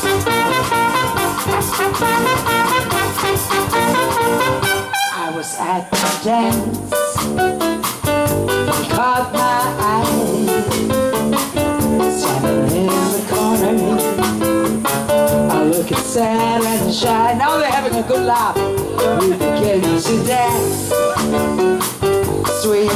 I was at the dance. Caught my eye. Standing in the corner. I and shy Now they're having a good laugh. The kids to dance. Swing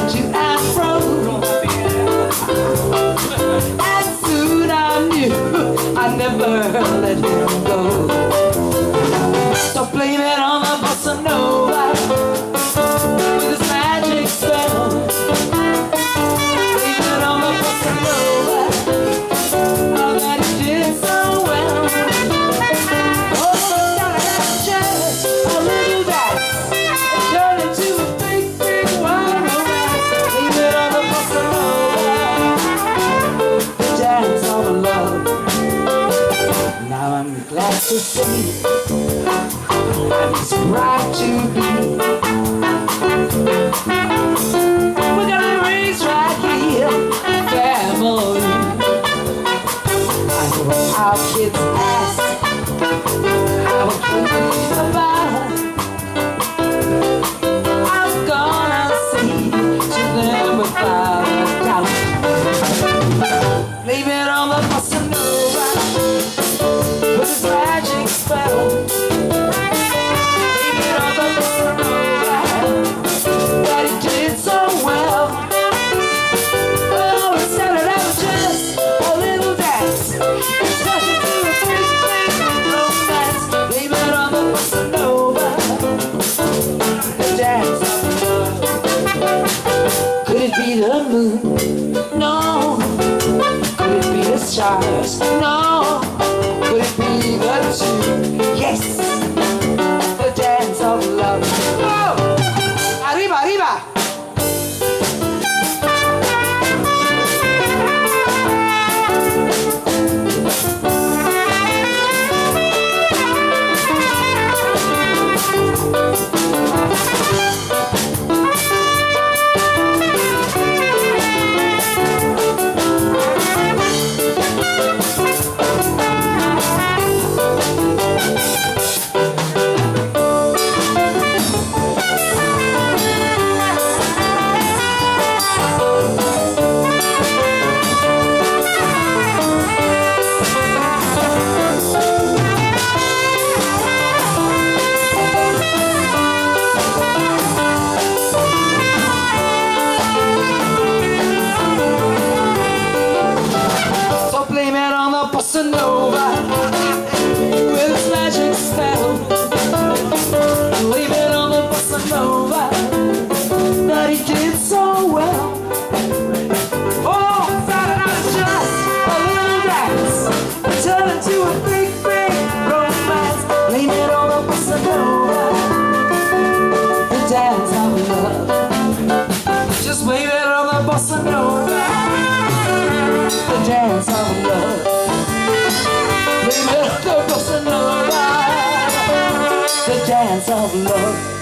to see it's right to be. No. Could it be the stars? No. Could it be the two? Yes. The dance of love. Oh! Arriba, arriba! Romance. Leave it on the bossa nova, That he did so well. Oh chest a little dance. Tell it to a big thing Rose Leave it on the dance I'll love. Just leave it on the boss of love. Dance of love